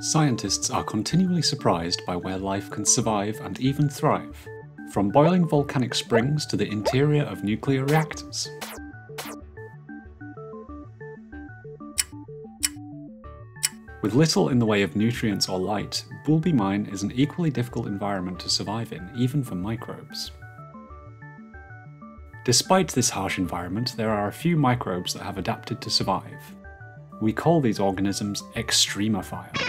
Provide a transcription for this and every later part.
Scientists are continually surprised by where life can survive and even thrive, from boiling volcanic springs to the interior of nuclear reactors. With little in the way of nutrients or light, Boulby Mine is an equally difficult environment to survive in, even for microbes. Despite this harsh environment, there are a few microbes that have adapted to survive. We call these organisms extremophiles.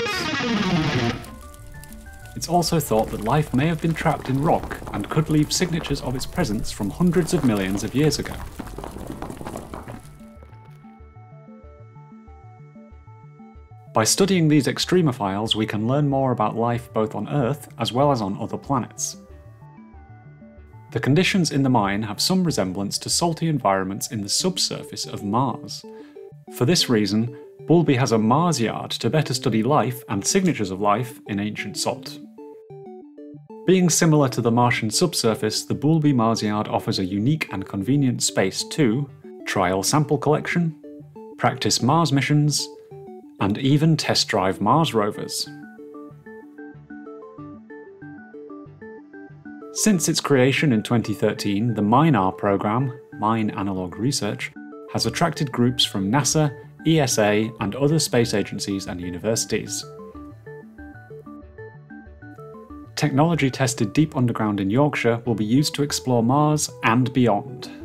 It's also thought that life may have been trapped in rock and could leave signatures of its presence from hundreds of millions of years ago. By studying these extremophiles, we can learn more about life both on Earth as well as on other planets. The conditions in the mine have some resemblance to salty environments in the subsurface of Mars. For this reason, Boulby has a Mars yard to better study life and signatures of life in ancient salt. Being similar to the Martian subsurface, the Boulby Mars yard offers a unique and convenient space to trial sample collection, practice Mars missions, and even test drive Mars rovers. Since its creation in 2013, the MINAR program, Mine Analog Research, has attracted groups from NASA, ESA, and other space agencies and universities. Technology tested deep underground in Yorkshire will be used to explore Mars and beyond.